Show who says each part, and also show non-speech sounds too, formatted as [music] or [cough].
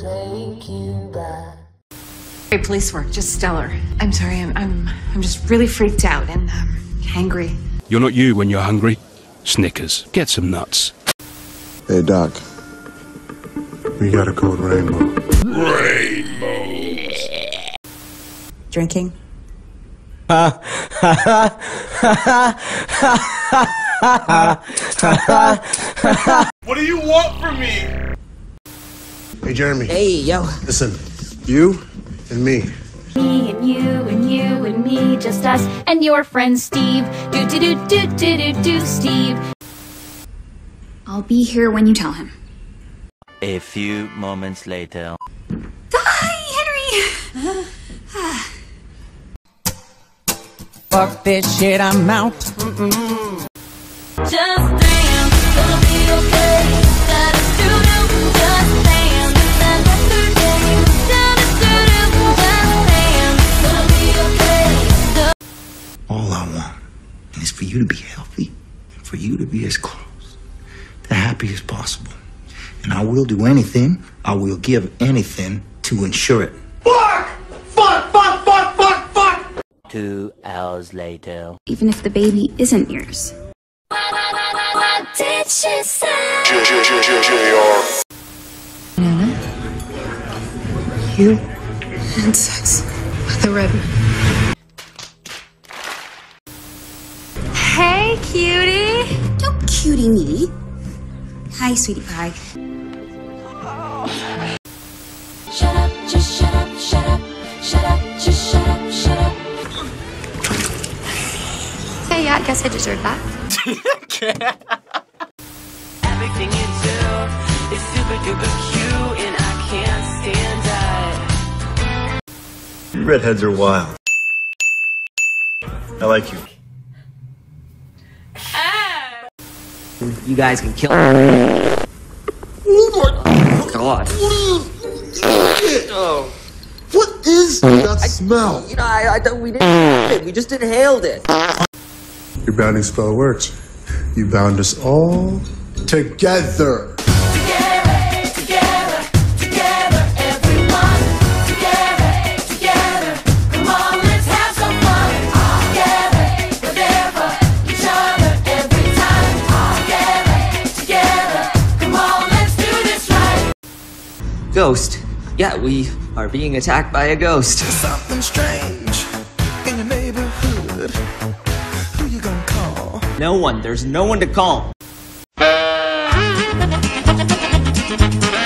Speaker 1: take you back.
Speaker 2: Great police work, just stellar. I'm sorry, I'm I'm I'm just really freaked out and um, angry.
Speaker 3: You're not you when you're hungry. Snickers. Get some nuts.
Speaker 4: Hey, Doc. We got a code rainbow.
Speaker 5: Drinking?
Speaker 6: What do you want from me?
Speaker 4: Hey, Jeremy.
Speaker 5: Hey, yo.
Speaker 4: Listen, you and me.
Speaker 7: Me and you and you and me, just us and your friend Steve. Do do do do do do do Steve.
Speaker 8: I'll be here when you tell him.
Speaker 9: A few moments later.
Speaker 8: Hi, Henry! [sighs]
Speaker 5: Fuck this shit, I'm out.
Speaker 7: Just dance, it'll be okay.
Speaker 10: You to be healthy, for you to be as close, to happy as possible. And I will do anything, I will give anything to ensure it. Fuck! Fuck, fuck, fuck, fuck, fuck!
Speaker 9: Two hours later.
Speaker 8: Even if the baby isn't yours.
Speaker 7: What did she say?
Speaker 2: You had sex with a red.
Speaker 8: Cutie! Don't cutie me. Hi, sweetie pie.
Speaker 7: Shut up, just shut up, shut up, shut up, just shut up, shut up.
Speaker 8: Hey, yeah, I guess I deserve that.
Speaker 9: Everything you do is super duper cute, and I can't stand that.
Speaker 10: You redheads are wild. I like you.
Speaker 5: You guys can kill me. Oh my god.
Speaker 4: What is oh. that smell?
Speaker 5: You know, I, I don't, we didn't it. We just inhaled it.
Speaker 4: Your bounding spell works. You bound us all together.
Speaker 7: Together,
Speaker 5: Ghost. Yeah, we are being attacked by a ghost.
Speaker 10: Something strange in your neighborhood. Who you gonna call?
Speaker 5: No one. There's no one to call. [laughs]